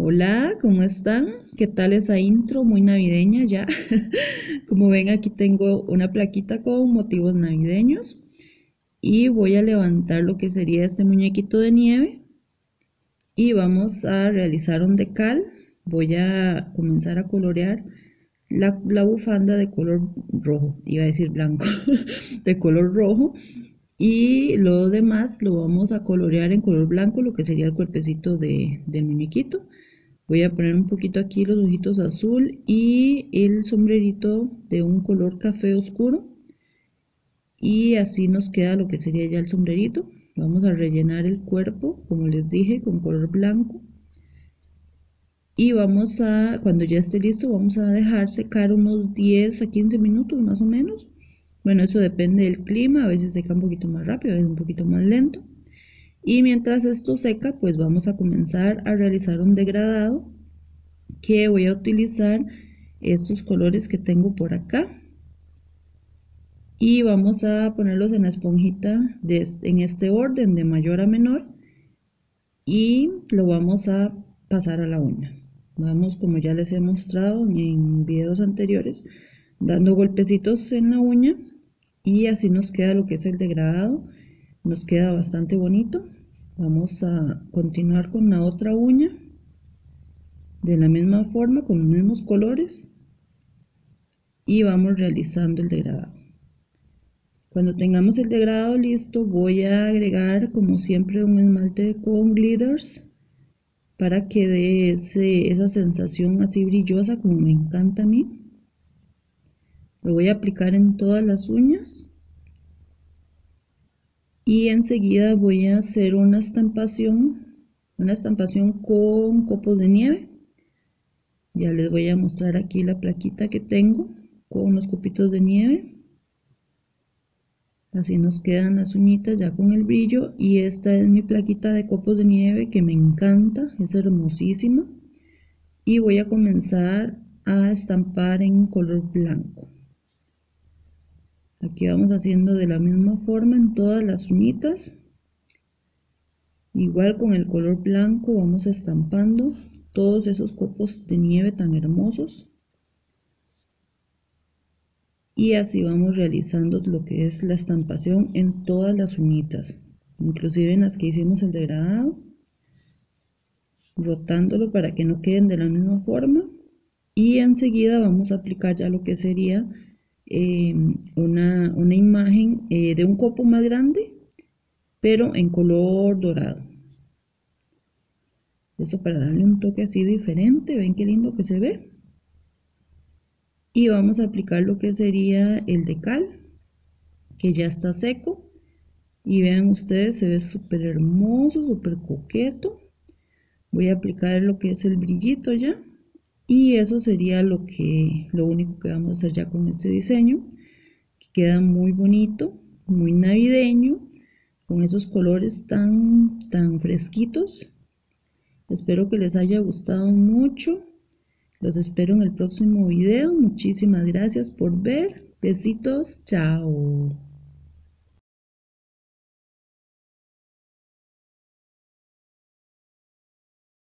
Hola, ¿cómo están? ¿Qué tal esa intro muy navideña ya? Como ven aquí tengo una plaquita con motivos navideños y voy a levantar lo que sería este muñequito de nieve y vamos a realizar un decal. Voy a comenzar a colorear la, la bufanda de color rojo, iba a decir blanco, de color rojo y lo demás lo vamos a colorear en color blanco, lo que sería el cuerpecito de, del muñequito. Voy a poner un poquito aquí los ojitos azul y el sombrerito de un color café oscuro. Y así nos queda lo que sería ya el sombrerito. Vamos a rellenar el cuerpo, como les dije, con color blanco. Y vamos a, cuando ya esté listo, vamos a dejar secar unos 10 a 15 minutos más o menos. Bueno, eso depende del clima, a veces seca un poquito más rápido, a veces un poquito más lento. Y mientras esto seca, pues vamos a comenzar a realizar un degradado que voy a utilizar estos colores que tengo por acá. Y vamos a ponerlos en la esponjita en este orden de mayor a menor. Y lo vamos a pasar a la uña. Vamos, como ya les he mostrado en videos anteriores, dando golpecitos en la uña y así nos queda lo que es el degradado nos queda bastante bonito. Vamos a continuar con la otra uña de la misma forma con los mismos colores y vamos realizando el degradado. Cuando tengamos el degradado listo voy a agregar como siempre un esmalte con glitters para que dé esa sensación así brillosa como me encanta a mí lo voy a aplicar en todas las uñas. Y enseguida voy a hacer una estampación una estampación con copos de nieve. Ya les voy a mostrar aquí la plaquita que tengo con los copitos de nieve. Así nos quedan las uñitas ya con el brillo. Y esta es mi plaquita de copos de nieve que me encanta es hermosísima. Y voy a comenzar a estampar en color blanco aquí vamos haciendo de la misma forma en todas las uñitas. Igual con el color blanco vamos estampando todos esos copos de nieve tan hermosos. Y así vamos realizando lo que es la estampación en todas las uñitas inclusive en las que hicimos el degradado rotándolo para que no queden de la misma forma. Y enseguida vamos a aplicar ya lo que sería Em, una, una, imagen eh, de un copo más grande, pero en color dorado. Eso para darle un toque así diferente, ven qué lindo que se ve. Y vamos a aplicar lo que sería el decal, que ya está seco. Y vean ustedes, se ve súper hermoso, súper coqueto. Voy a aplicar lo que es el brillito ya y eso sería lo que lo único que vamos a hacer ya con este diseño que queda muy bonito muy navideño con esos colores tan tan fresquitos. Espero que les haya gustado mucho. Los espero en el próximo video. Muchísimas gracias por ver. Besitos. Chao